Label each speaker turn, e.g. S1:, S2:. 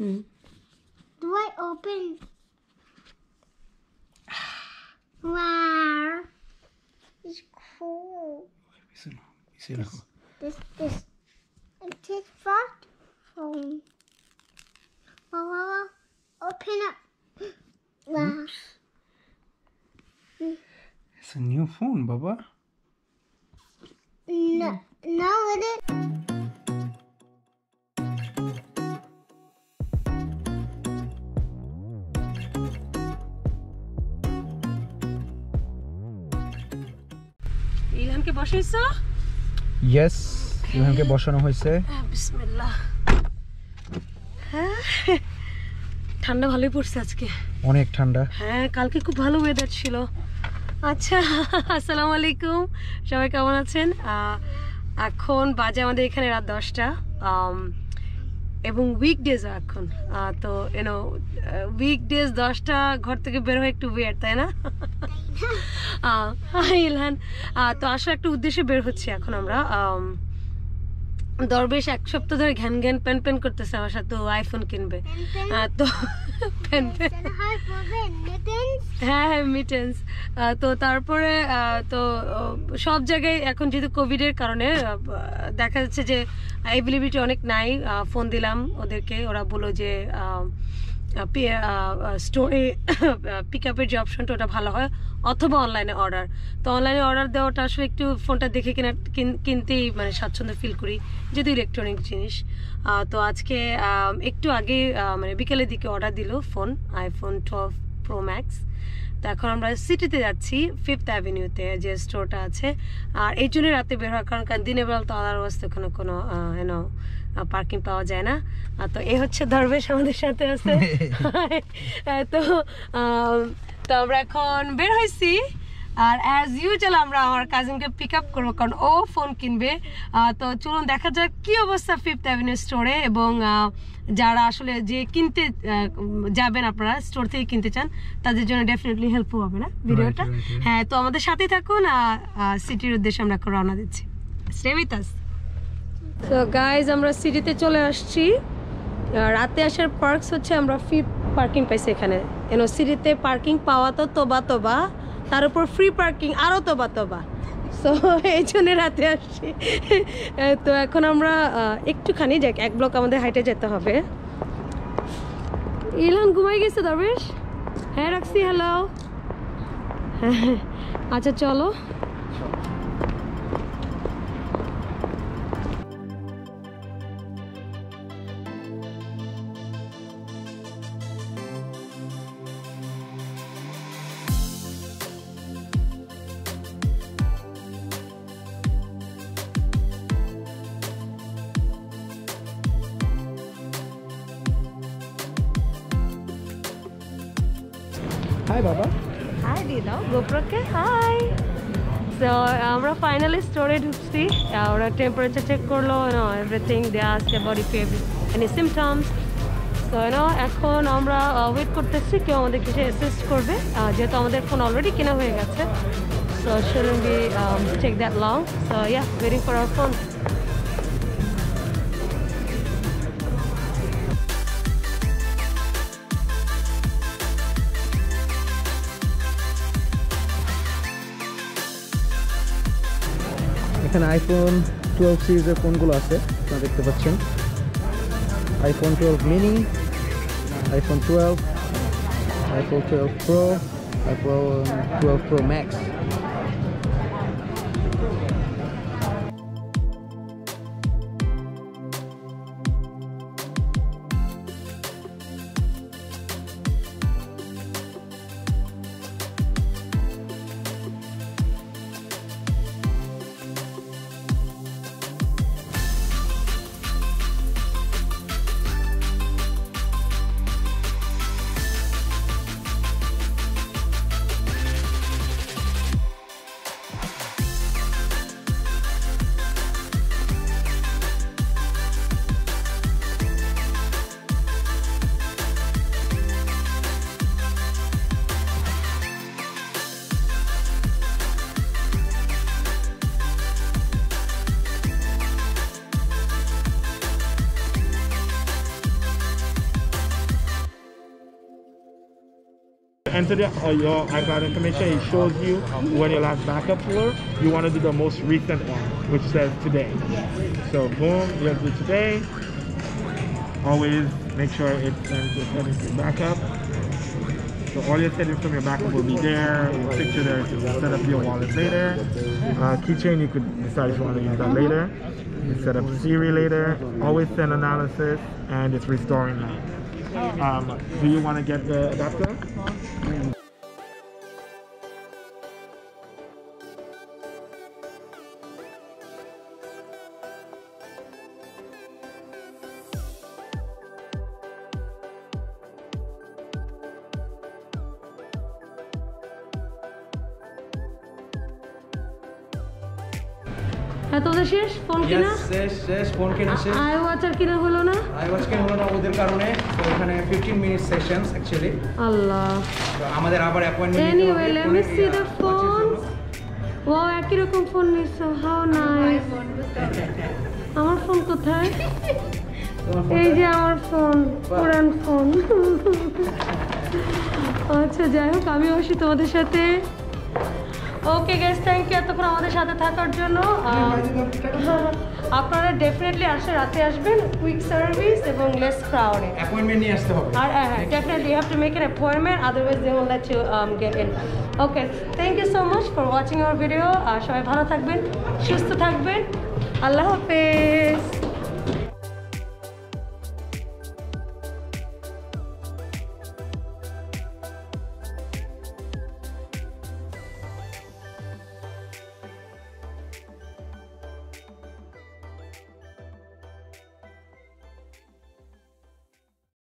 S1: Hmm.
S2: Do I open? wow. It's cool. This, this, this. And take phone. Wow, wow, wow. Open up. Wow. Oops.
S3: It's a new phone, Baba.
S2: No, no, it is.
S1: ইলহামকে বসাইছো?
S3: Yes ইভানকে বসানো হয়েছে।
S1: বিসমিল্লাহ। হ্যাঁ ঠান্ডা ভালোই পড়ছে আজকে।
S3: অনেক ঠান্ডা।
S1: হ্যাঁ কালকে খুব ভালো ওয়েদার ছিল। আচ্ছা আসসালামু আলাইকুম। সবাই কেমন আছেন? আহ, এখন বাজে আমাদের এখানে রাত দশটা। এবং উইকডেজ এখন। তো এনো উইকডেজ দশটা ঘর থেকে বের হয়ে একটু ওয়েট তাই না? High Ilhan. তো আসলে একটা উদ্দেশ্যে বের হচ্ছি এখন আমরা। আম, দরবেশ এক সপ্তাহ ধরে ঘ্যান ঘ্যান প্যান প্যান করতেছে আমার সাথে ও আইফোন কিনবে। তো প্যান প্যান. হ্যাঁ হ্যাঁ মিটেন্স তো তারপরে তো সব জায়গায় এখন যেহেতু কোভিডের কারণে দেখা যাচ্ছে যে অ্যাভেলেবিলিটি অনেক নাই। ফোন দিলাম ওদেরকে ওরা বলল যে স্টোরে পিক আপের যে অপশনটা ওটা ভালো হয়, অথবা অনলাইনে অর্ডার তো অনলাইনে অর্ডার দেওয়াটা আসলে একটু ফোনটা দেখে কিনা কিন- কিনতেই মানে স্বাচ্ছন্দ্য ফিল করি, যেহেতু ইলেকট্রনিক জিনিস। তো আজকে একটু আগে মানে বিকেলের দিকে অর্ডার দিল phone iPhone twelve Pro Max তো এখন আমরা সিটিতে যাচ্ছি ফিফথ অ্যাভিনিউতে যে স্টোরটা আছে। আর এই জন্য রাতে বের হওয়ার কারণ কারণ দিনের বেলা তো আলার অবস্থা ওখানে কোনো ইউনো পার্কিং পাওয়া যায় না। তো এ হচ্ছে দরবেশ আমাদের সাথে আছে। তো তো আমরা এখন বের হয়েছি। আর অ্যাজ ইউজুয়াল আমরা আমার কাজিনকে পিক আপ করব কারণ ও ফোন কিনবে। তো চলুন দেখা যাক কি অবস্থা ফিফথ অ্যাভিনিউ স্টোরে এবং যারা আসলে যে কিনতে যাবেন আপনারা স্টোর থেকে কিনতে চান তাদের জন্য ডেফিনেটলি হেল্পফুল হবে না ভিডিওটা. হ্যাঁ তো আমাদের সাথেই থাকুন সিটির উদ্দেশ্যে আমরা এখন রওনা দিচ্ছি। স্টে উইথ আস গাইজ আমরা সিটিতে চলে আসছি। রাতে আসার পার্কস হচ্ছে আমরা ফ্রি পার্কিং পাইছি এখানে। এনো সিটিতে পার্কিং পাওয়া তো তোবা তোবা, তার উপর ফ্রি পার্কিং আরও তোবা তোবা। সো এই জন্য রাতে আসছি। তো এখন আমরা একটুখানি যাক এক ব্লক আমাদের হাইটে যেতে হবে। ইলহান ঘুমাই গেছে দরবেশ? হ্যাঁ রাখছি হ্যালো হ্যাঁ আচ্ছা চলো।
S3: বাবা
S1: হাই দিয়ে দাও গোপ্রকে হাই তো আমরা ফাইনালি স্টোরে ঢুকছি ওরা টেম্পারেচার চেক করল এভরিথিং দেওয়া আছে বডি পেভ এনি সিমটমস তো এখন আমরা ওয়েট করতেছি কেউ আমাদের কিছু অ্যাসিস্ট করবে। যেহেতু আমাদের ফোন অলরেডি কেনা হয়ে গেছে so shouldn't be um, take that long. So yeah waiting for our phone.
S3: এখানে আইফোন টুয়েলভ সিরিজের ফোনগুলো আছে, আপনারা দেখতে পাচ্ছেন। IPhone twelve mini iPhone twelve iPhone twelve Pro iPhone twelve Pro Max
S4: enter the, uh, your iCloud information. It shows you when your last backups were. You want to do the most recent one, which says today. So boom, you have to do today. Always make sure it's sent to settings to backup. So all your settings from your backup will be there. Your picture there to set up your wallet later. Uh, keychain, you could decide if you want to use that later. You set up Siri later. Always send analysis, and it's restoring now. Um, do you want to get the adapter?
S1: হ্যাঁ তোদের শেষ? Phone কিনা?
S3: শেষ শেষ phone কেনা শেষ।
S1: I watch আর কিনা হলো না?
S3: আইওয়াচ কেন হলো না ওদের কারণে তো এখানে ফিফটিন মিনিট সেশনস অ্যাকচুয়ালি
S1: আল্লাহ।
S3: আমাদের আবার appointment
S1: Anyway, let me see the phones. ও একই রকম ফোন নিছো। হাউ নাইস আমার ফোন কোথায়? এই যে আমার ফোন পুরান ফোন আচ্ছা যাই হোক আমি আসি তোমাদের সাথে। ওকে গেস থ্যাংক ইউ এতক্ষণ আমাদের সাথে থাকার জন্য। আপনারা ডেফিনেটলি আসে রাতে আসবেন কুইক সার্ভিস এবং লেস ক্রাউডে
S3: অ্যাপয়েন্টমেন্ট নিয়ে আসতে হবে।
S1: আর হ্যাঁ হ্যাঁ definitely you have to make an appointment otherwise they won't let you um, get in okay thank you so much for watching our আর সবাই ভালো থাকবেন সুস্থ থাকবেন। আল্লাহ হাফেজ।